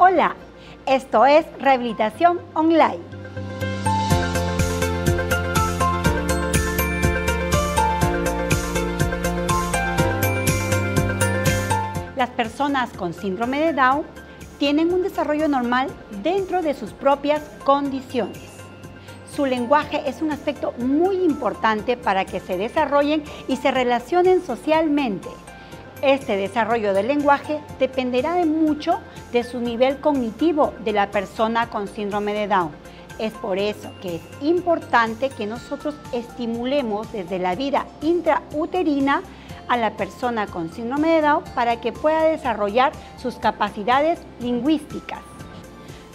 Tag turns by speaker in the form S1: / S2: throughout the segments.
S1: Hola, esto es Rehabilitación Online. Las personas con síndrome de Down tienen un desarrollo normal dentro de sus propias condiciones. Su lenguaje es un aspecto muy importante para que se desarrollen y se relacionen socialmente. Este desarrollo del lenguaje dependerá de mucho de su nivel cognitivo de la persona con síndrome de Down. Es por eso que es importante que nosotros estimulemos desde la vida intrauterina a la persona con síndrome de Down para que pueda desarrollar sus capacidades lingüísticas.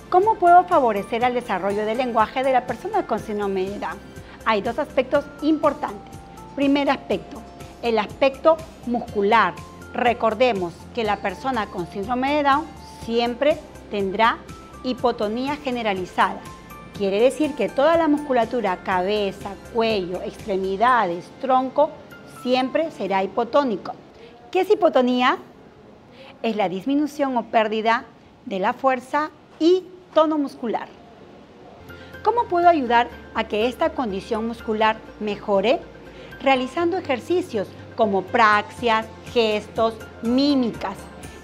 S1: ¿Cómo puedo favorecer el desarrollo del lenguaje de la persona con síndrome de Down? Hay dos aspectos importantes. Primer aspecto, el aspecto muscular, Recordemos que la persona con síndrome de Down siempre tendrá hipotonía generalizada. Quiere decir que toda la musculatura, cabeza, cuello, extremidades, tronco, siempre será hipotónico. ¿Qué es hipotonía? Es la disminución o pérdida de la fuerza y tono muscular. ¿Cómo puedo ayudar a que esta condición muscular mejore? Realizando ejercicios como praxias, gestos, mímicas.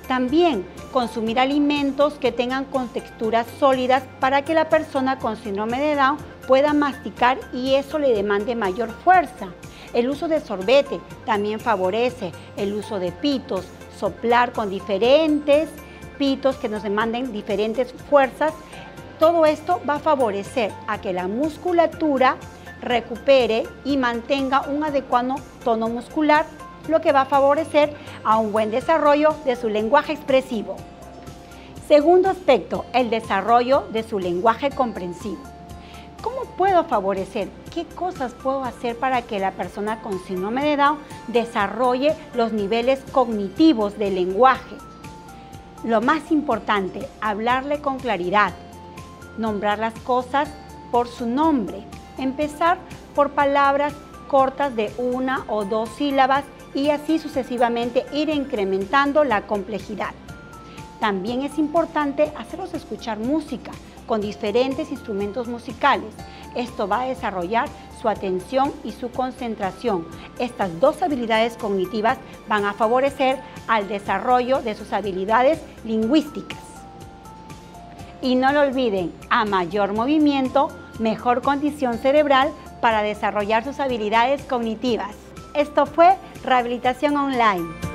S1: También consumir alimentos que tengan contexturas sólidas para que la persona con síndrome de Down pueda masticar y eso le demande mayor fuerza. El uso de sorbete también favorece el uso de pitos, soplar con diferentes pitos que nos demanden diferentes fuerzas. Todo esto va a favorecer a que la musculatura recupere y mantenga un adecuado tono muscular, lo que va a favorecer a un buen desarrollo de su lenguaje expresivo. Segundo aspecto, el desarrollo de su lenguaje comprensivo. ¿Cómo puedo favorecer? ¿Qué cosas puedo hacer para que la persona con síndrome de Down desarrolle los niveles cognitivos del lenguaje? Lo más importante, hablarle con claridad, nombrar las cosas por su nombre, Empezar por palabras cortas de una o dos sílabas y así sucesivamente ir incrementando la complejidad. También es importante hacerlos escuchar música con diferentes instrumentos musicales. Esto va a desarrollar su atención y su concentración. Estas dos habilidades cognitivas van a favorecer al desarrollo de sus habilidades lingüísticas. Y no lo olviden, a mayor movimiento, mejor condición cerebral para desarrollar sus habilidades cognitivas. Esto fue Rehabilitación Online.